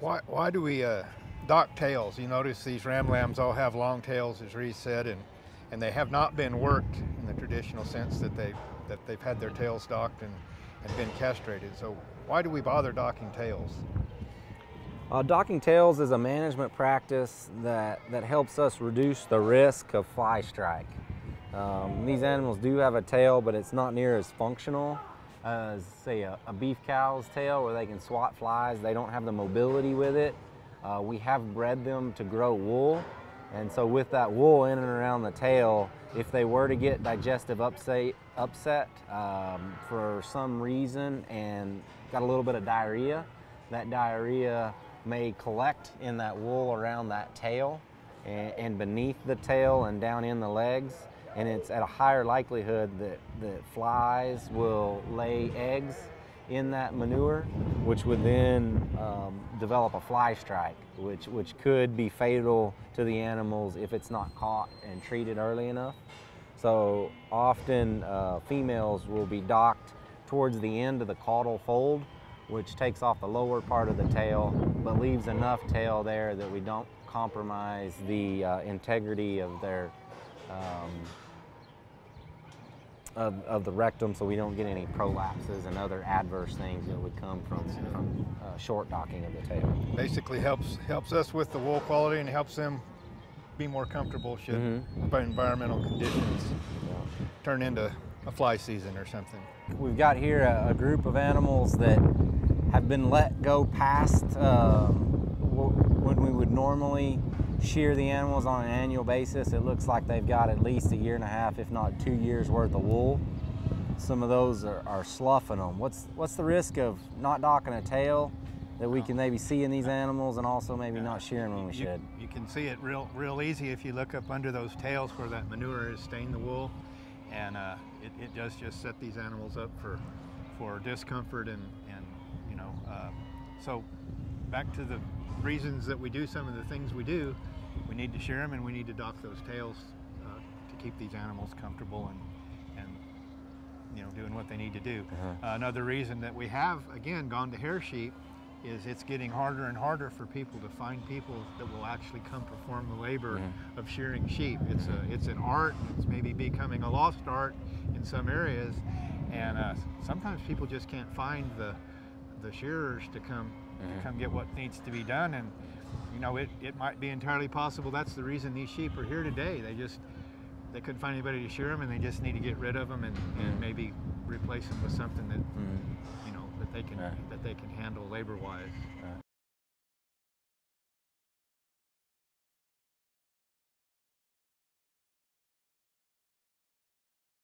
Why, why do we uh, dock tails? You notice these ram lambs all have long tails, as Reid said, and, and they have not been worked in the traditional sense that, they, that they've had their tails docked and, and been castrated. So why do we bother docking tails? Uh, docking tails is a management practice that, that helps us reduce the risk of fly strike. Um, these animals do have a tail, but it's not near as functional as, say, a, a, beef cow's tail where they can swat flies. They don't have the mobility with it. Uh, we have bred them to grow wool, and so with that wool in and around the tail, if they were to get digestive upset, upset um, for some reason and got a little bit of diarrhea, that diarrhea may collect in that wool around that tail and, and beneath the tail and down in the legs and it's at a higher likelihood that, that flies will lay eggs in that manure, which would then um, develop a fly strike, which, which could be fatal to the animals if it's not caught and treated early enough. So often uh, females will be docked towards the end of the caudal fold, which takes off the lower part of the tail, but leaves enough tail there that we don't compromise the uh, integrity of their um, of, of the rectum so we don't get any prolapses and other adverse things that would come from, from uh, short docking of the tail. Basically helps helps us with the wool quality and helps them be more comfortable should mm -hmm. environmental conditions yeah. turn into a fly season or something. We've got here a, a group of animals that have been let go past um, when we would normally shear the animals on an annual basis, it looks like they've got at least a year and a half, if not two years worth of wool. Some of those are, are sloughing them. What's, what's the risk of not docking a tail that we can maybe see in these animals and also maybe not shearing when we you, should? You can see it real, real easy if you look up under those tails where that manure has stained the wool. And uh, it, it, does just set these animals up for, for discomfort and, and you know, uh, so back to the reasons that we do some of the things we do, we need to shear them and we need to dock those tails uh, to keep these animals comfortable and, and you know, doing what they need to do. Uh -huh. uh, another reason that we have, again, gone to hair sheep is it's getting harder and harder for people to find people that will actually come perform the labor mm -hmm. of shearing sheep. It's a it's an art. It's maybe becoming a lost art in some areas, and uh, sometimes people just can't find the the shearers to come mm-hmm. to come get what needs to be done. And you know, it, it might be entirely possible that's the reason these sheep are here today. They just they couldn't find anybody to shear them, and they just need to get rid of them and, mm-hmm. and maybe replace them with something that mm-hmm. you know that they can right. that they can handle labor wise. Right.